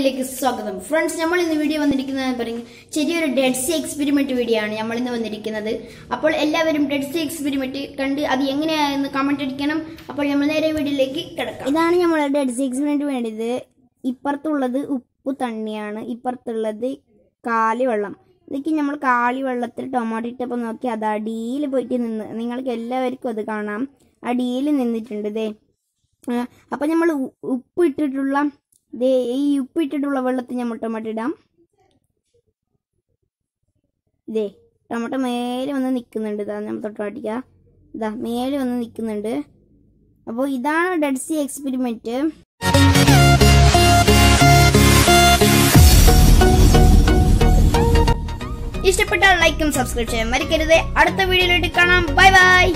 വീഡിയോയിലേക്ക് സ്വാഗതം. ഫ്രണ്ട്സ് നമ്മൾ ഇന്ന് വീഡിയോ വന്നിരിക്കുന്നത് പറയും ചെറിയൊരു ഡെഡ് സി എക്സ്പെരിമെന്റ് വീഡിയോ ആണ് നമ്മൾ ഇന്ന് വന്നിരിക്കുന്നത്. അപ്പോൾ എല്ലാവരും ഡെഡ് സി എക്സ്പെരിമെന്റ് കണ്ട് അത് എങ്ങനെയാണെന്ന് കമന്റ് അടിക്കണം. അപ്പോൾ നമ്മൾ നേരെ വീഡിയോയിലേക്ക് കിടക്കാം. ഇതാണ് നമ്മളെ ഡെഡ് സി എക്സ്പെരിമെന്റ് വേണ്ടത്. ഇപ്പുറത്തുള്ളത് ഉപ്പ് തണ്ണിയാണ് ഇപ്പുറത്തുള്ളത് കാലി വെള്ളം. ഇതൊക്കെ നമ്മൾ കാളി വെള്ളത്തിൽ ടൊമാറ്റോ ഇട്ടപ്പോൾ നോക്കി അത് അടിയിൽ പോയിട്ട് നിന്ന് നിങ്ങൾക്ക് എല്ലാവർക്കും അത് കാണാം. അടിയിൽ നിന്നിട്ടുണ്ട് ആ, അപ്പം നമ്മൾ ഉപ്പ് ഇട്ടിട്ടുള്ള ദേ ഈ ഉപ്പ് ഇട്ടിട്ടുള്ള വെള്ളത്തിൽ ഞാൻ ടൊമാറ്റോ ഇടാം ഇതേ ടൊമാറ്റോ മേലെ വന്ന് നിൽക്കുന്നുണ്ട് ഇതാ നമ്മൾ തൊട്ട് കാട്ടിക്കുക ഇതാ മേലെ വന്ന് നിൽക്കുന്നുണ്ട് അപ്പോൾ ഇതാണ് ഡെഡ് സി എക്സ്പെരിമെന്റ് ഇഷ്ടപ്പെട്ടാൽ ലൈക്കും സബ്സ്ക്രൈബ് ചെയ്യാൻ മറക്കരുത്. അടുത്ത വീഡിയോയിലോട്ട് കാണാം. Bye bye